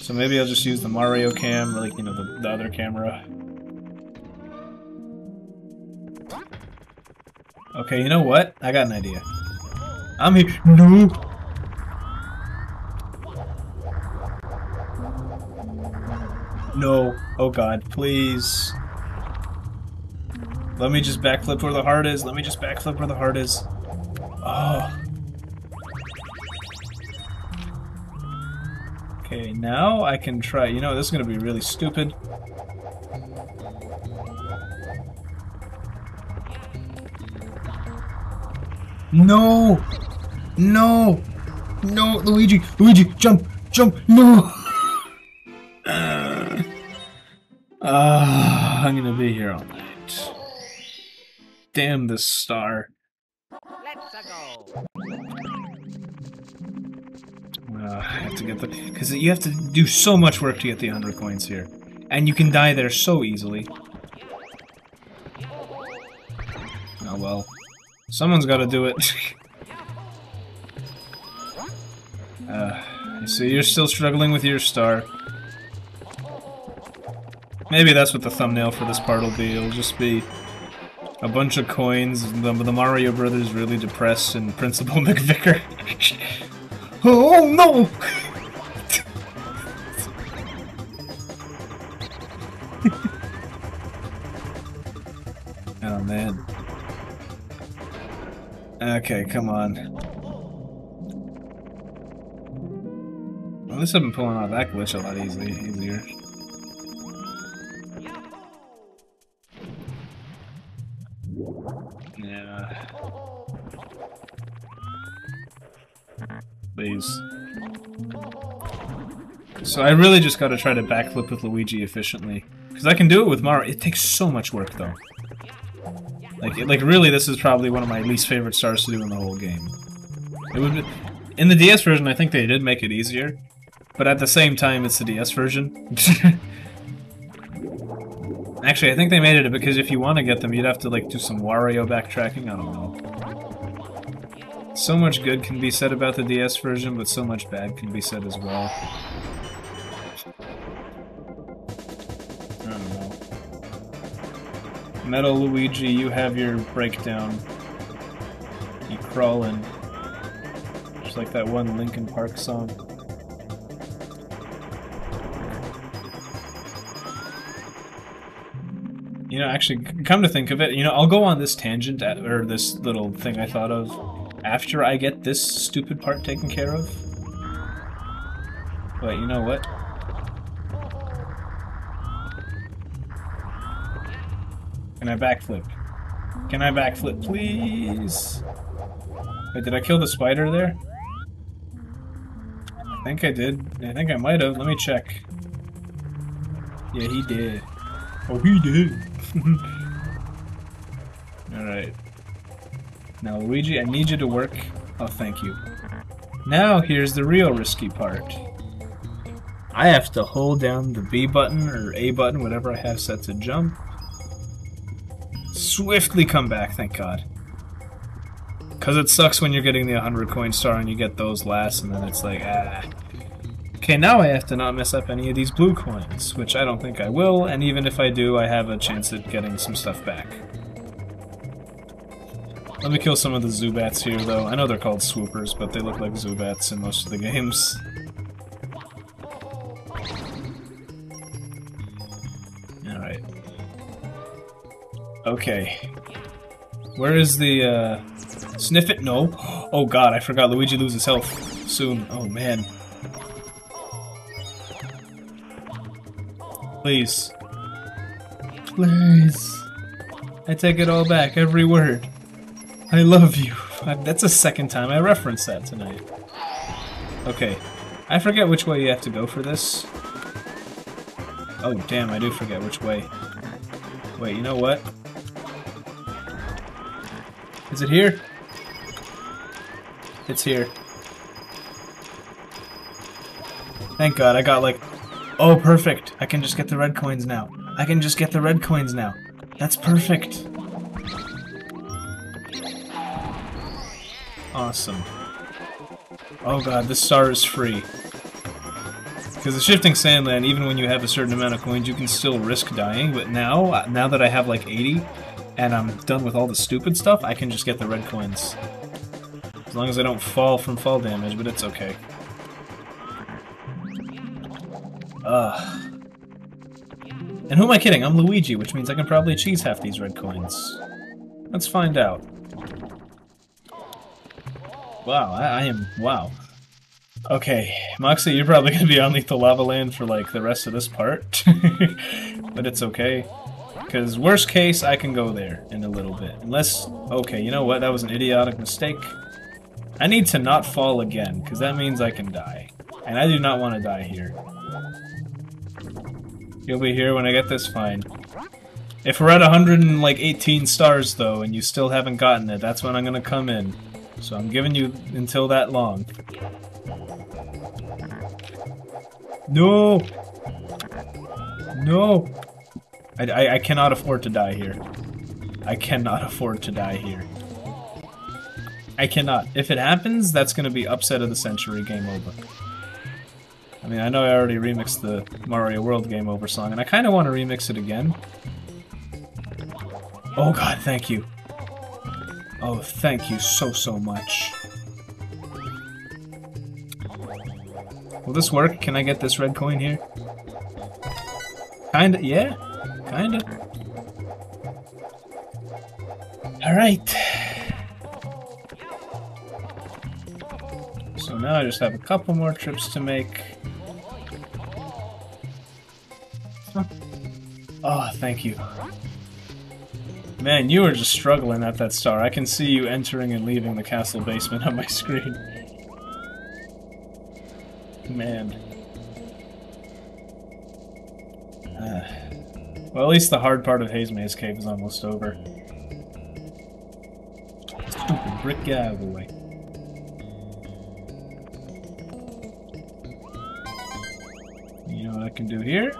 So maybe I'll just use the Mario cam, like, you know, the, the other camera. Okay, you know what? I got an idea. I'm here. No! No. Oh god, please. Let me just backflip where the heart is. Let me just backflip where the heart is. Oh. Okay, now I can try. You know, this is going to be really stupid. No! No! No, Luigi! Luigi, jump! Jump! No! Uh, I'm gonna be here all night. Damn this star. Let's go. Uh, I have to get the because you have to do so much work to get the 100 coins here, and you can die there so easily. Oh well, someone's got to do it. uh, so you're still struggling with your star. Maybe that's what the thumbnail for this part will be. It'll just be a bunch of coins, the, the Mario Brothers really depressed, and Principal McVicker. oh no! oh man. Okay, come on. At least I've been pulling out that glitch a lot easy, easier. Yeah. Please. So I really just gotta try to backflip with Luigi efficiently. Because I can do it with Mario. It takes so much work, though. Like, like really, this is probably one of my least favorite stars to do in the whole game. It would be, in the DS version, I think they did make it easier, but at the same time, it's the DS version. Actually, I think they made it because if you want to get them, you'd have to like do some Wario backtracking. I don't know. So much good can be said about the DS version, but so much bad can be said as well. I don't know. Metal Luigi, you have your breakdown. You crawl in. Just like that one Linkin Park song. You know, actually, come to think of it, you know, I'll go on this tangent, at, or this little thing I thought of, after I get this stupid part taken care of. But you know what? Can I backflip? Can I backflip, please? Wait, did I kill the spider there? I think I did. I think I might have. Let me check. Yeah, he did. Oh, he did. Alright. Now, Luigi, I need you to work. Oh, thank you. Now, here's the real risky part. I have to hold down the B button, or A button, whatever I have set to jump. Swiftly come back, thank god. Because it sucks when you're getting the 100 coin star and you get those last, and then it's like, ah. Okay, now I have to not mess up any of these blue coins, which I don't think I will, and even if I do, I have a chance at getting some stuff back. Let me kill some of the Zubats here, though. I know they're called swoopers, but they look like Zubats in most of the games. Alright. Okay. Where is the, uh... Sniff it? No. Oh god, I forgot Luigi loses health soon. Oh man. Please. Please. I take it all back, every word. I love you. That's the second time I referenced that tonight. Okay. I forget which way you have to go for this. Oh, damn, I do forget which way. Wait, you know what? Is it here? It's here. Thank god, I got like Oh, perfect. I can just get the red coins now. I can just get the red coins now. That's perfect. Awesome. Oh god, this star is free. Because the Shifting Sandland, even when you have a certain amount of coins, you can still risk dying, but now, uh, now that I have like 80, and I'm done with all the stupid stuff, I can just get the red coins. As long as I don't fall from fall damage, but it's okay. Ugh. And who am I kidding? I'm Luigi, which means I can probably cheese half these red coins. Let's find out. Wow, I, I am... wow. Okay, Moxy, you're probably gonna be on Lethal Lava Land for, like, the rest of this part. but it's okay. Because worst case, I can go there in a little bit. Unless... Okay, you know what? That was an idiotic mistake. I need to not fall again, because that means I can die. And I do not want to die here. You'll be here when I get this fine. If we're at 118 stars, though, and you still haven't gotten it, that's when I'm gonna come in. So I'm giving you until that long. No! No! I, I, I cannot afford to die here. I cannot afford to die here. I cannot. If it happens, that's gonna be upset of the century, game over. I mean, I know I already remixed the Mario World Game Over song, and I kind of want to remix it again. Oh god, thank you. Oh, thank you so, so much. Will this work? Can I get this red coin here? Kinda, yeah. Kinda. Alright. So now I just have a couple more trips to make. Oh, thank you. Man, you are just struggling at that star. I can see you entering and leaving the castle basement on my screen. Man. Uh, well, at least the hard part of Haze Maze Cave is almost over. Stupid brick, the way. You know what I can do here?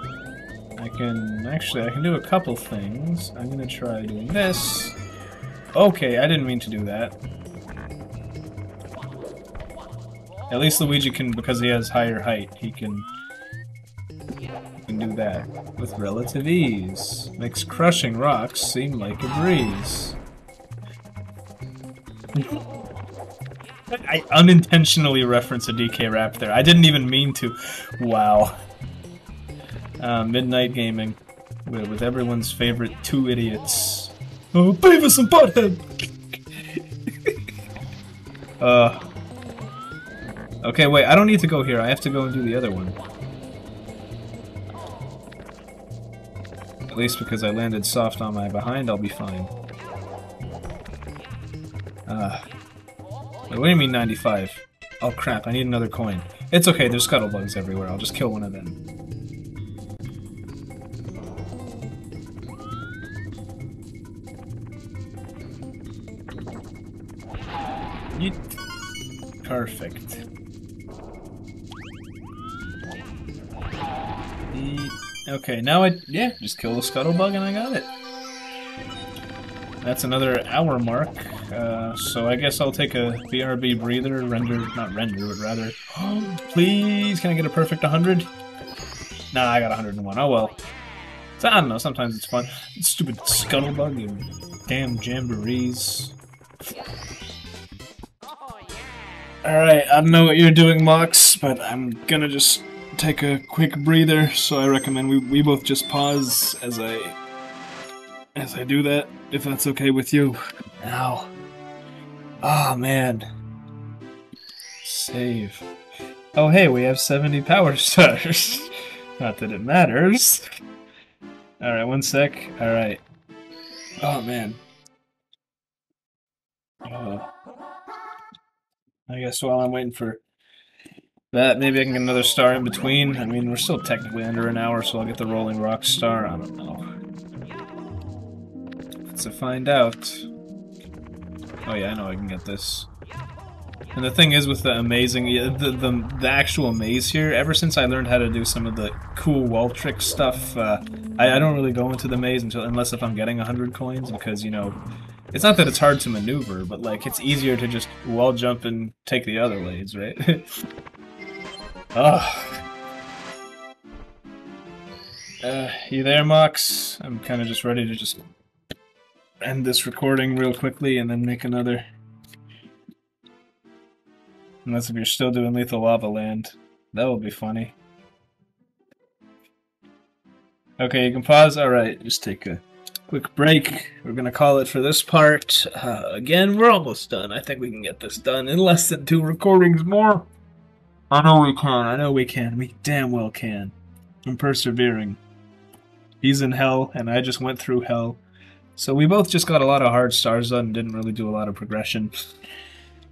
I can... Actually, I can do a couple things. I'm gonna try doing this. Okay, I didn't mean to do that. At least Luigi can, because he has higher height, he can, can do that with relative ease. Makes crushing rocks seem like a breeze. I unintentionally referenced a DK rap there. I didn't even mean to. Wow. Uh, Midnight Gaming with, with everyone's favorite two idiots. Oh, Beavis and Butthead! uh, Okay, wait, I don't need to go here. I have to go and do the other one. At least because I landed soft on my behind, I'll be fine. Uh, what do you mean 95? Oh crap, I need another coin. It's okay, there's scuttlebugs everywhere. I'll just kill one of them. Perfect. Okay, now I, yeah, just kill the scuttlebug and I got it. That's another hour mark, uh, so I guess I'll take a BRB breather, render, not render, but rather, please, can I get a perfect 100? Nah, I got 101, oh well. So, I don't know, sometimes it's fun. Stupid scuttlebug and damn jamborees. Alright, I don't know what you're doing, Mox, but I'm gonna just take a quick breather, so I recommend we, we both just pause as I as I do that, if that's okay with you. Ow. Oh man. Save. Oh hey, we have 70 power stars. Not that it matters. Alright, one sec. Alright. Oh man. Uh, I guess while I'm waiting for that. Maybe I can get another star in between. I mean, we're still technically under an hour, so I'll get the Rolling Rock star. I don't know. Let's find out. Oh yeah, I know I can get this. And the thing is with the amazing, the, the, the actual maze here, ever since I learned how to do some of the cool wall trick stuff, uh, I, I don't really go into the maze until unless if I'm getting 100 coins, because, you know, it's not that it's hard to maneuver, but, like, it's easier to just wall jump and take the other ways, right? Ugh. Uh, you there, Mox? I'm kind of just ready to just end this recording real quickly and then make another. Unless if you're still doing Lethal Lava Land. That would be funny. Okay, you can pause. Alright, just take a quick break. We're gonna call it for this part. Uh, again, we're almost done. I think we can get this done in less than two recordings more. I know we can. I know we can. We damn well can. I'm persevering. He's in hell, and I just went through hell. So we both just got a lot of hard stars done and didn't really do a lot of progression.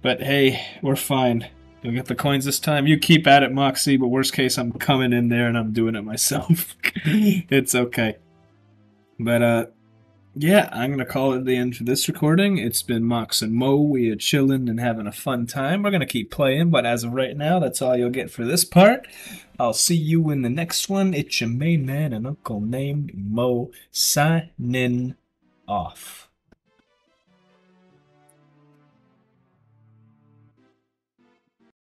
But hey, we're fine. You'll get the coins this time. You keep at it, Moxy, but worst case, I'm coming in there and I'm doing it myself. it's okay. But, uh, yeah, I'm to call it the end for this recording. It's been Mox and Mo. We are chilling and having a fun time. We're to keep playing, but as of right now, that's all you'll get for this part. I'll see you in the next one. It's your main man and uncle named Mo signing off.